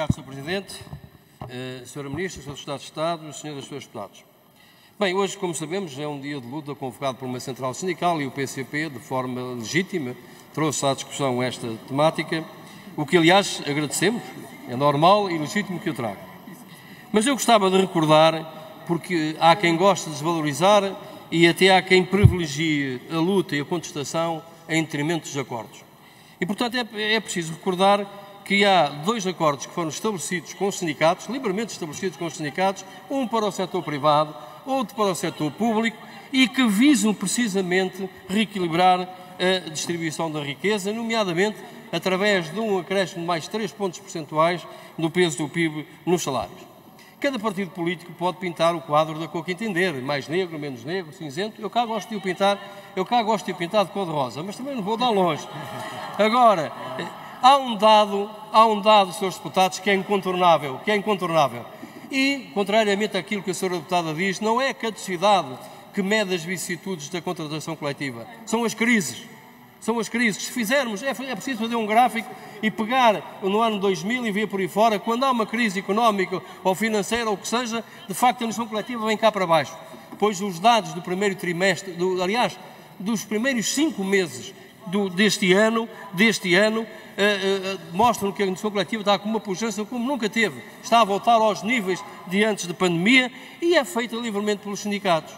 obrigado, Sr. Presidente, uh, Sra. Ministra, Sr. Estado de Estado, Srs. e Srs. Deputados. Bem, hoje, como sabemos, é um dia de luta convocado por uma central sindical e o PCP, de forma legítima, trouxe à discussão esta temática, o que, aliás, agradecemos, é normal e legítimo que o traga. Mas eu gostava de recordar, porque há quem goste de desvalorizar e até há quem privilegie a luta e a contestação em detrimento dos acordos. E, portanto, é, é preciso recordar que há dois acordos que foram estabelecidos com os sindicatos, livremente estabelecidos com os sindicatos, um para o setor privado, outro para o setor público, e que visam precisamente reequilibrar a distribuição da riqueza, nomeadamente através de um acréscimo de mais 3 pontos percentuais do peso do PIB nos salários. Cada partido político pode pintar o quadro da cor que entender, mais negro, menos negro, cinzento. Eu cá gosto de o pintar, eu cá gosto de o pintar de cor de rosa, mas também não vou dar longe. Agora, há um dado, há um dado, senhores deputados, que é incontornável, que é incontornável. E, contrariamente àquilo que a senhora deputada diz, não é a caducidade que mede as vicissitudes da contratação coletiva, são as crises. São as crises. Se fizermos, é, é preciso fazer um gráfico e pegar no ano 2000 e ver por aí fora, quando há uma crise económica ou financeira ou o que seja, de facto a noção coletiva vem cá para baixo. Pois os dados do primeiro trimestre, do, aliás, dos primeiros cinco meses do, deste ano, deste ano uh, uh, mostram que a noção coletiva está com uma pujança como nunca teve. Está a voltar aos níveis de antes da pandemia e é feita livremente pelos sindicatos.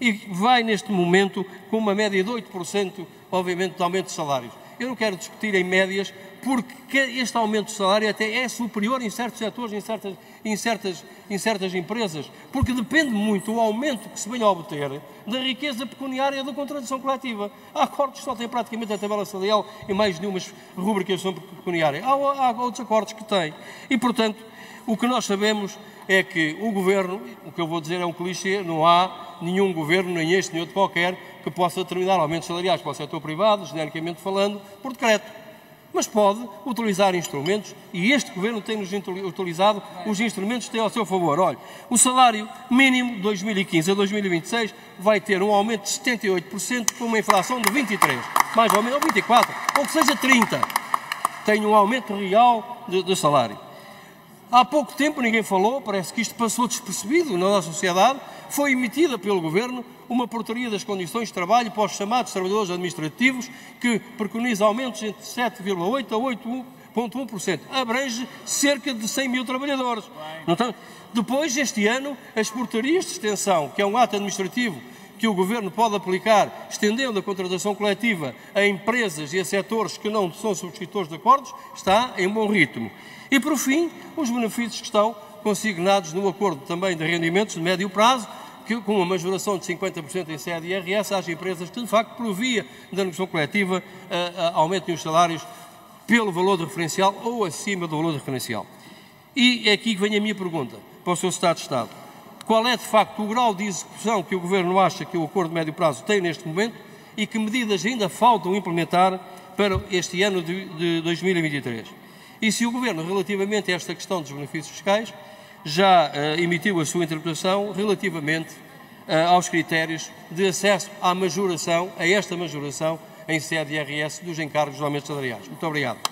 E vai, neste momento, com uma média de 8%, obviamente, de aumento de salários. Eu não quero discutir em médias, porque este aumento de salário até é superior em certos setores, em certas, em certas, em certas empresas, porque depende muito o aumento que se venha a obter da riqueza pecuniária da contratação coletiva. Há acordos que só têm praticamente a tabela salarial e mais nenhumas rubricas sobre pecuniária. Há, há outros acordos que têm. E, portanto, o que nós sabemos é que o governo, o que eu vou dizer é um clichê, não há nenhum governo, nem este nem outro qualquer, que possa determinar aumentos salariais para o setor privado, genericamente falando, por decreto mas pode utilizar instrumentos e este Governo tem-nos utilizado os instrumentos que tem ao seu favor. Olha, o salário mínimo de 2015 a 2026 vai ter um aumento de 78% com uma inflação de 23%, mais ou menos, ou 24%, ou que seja 30%. Tem um aumento real de, de salário. Há pouco tempo ninguém falou, parece que isto passou despercebido na nossa sociedade, foi emitida pelo Governo uma portaria das condições de trabalho para os chamados trabalhadores administrativos que preconiza aumentos entre 7,8% a 8,1%. Abrange cerca de 100 mil trabalhadores. Então, depois, este ano, as portarias de extensão, que é um ato administrativo que o Governo pode aplicar, estendendo a contratação coletiva a empresas e a setores que não são subscritores de acordos, está em bom ritmo. E, por fim, os benefícios que estão consignados no acordo também de rendimentos de médio prazo, que, com uma majoração de 50% em sede IRS às empresas que, de facto, por via da negociação coletiva, uh, uh, aumentem os salários pelo valor de referencial ou acima do valor de referencial. E é aqui que vem a minha pergunta para o Sr. Estado de Estado. Qual é, de facto, o grau de execução que o Governo acha que o acordo de médio prazo tem neste momento e que medidas ainda faltam implementar para este ano de, de 2023? E se o Governo, relativamente a esta questão dos benefícios fiscais, já uh, emitiu a sua interpretação relativamente uh, aos critérios de acesso à majoração, a esta majoração em sede IRS dos encargos de aumentos salariais. Muito obrigado.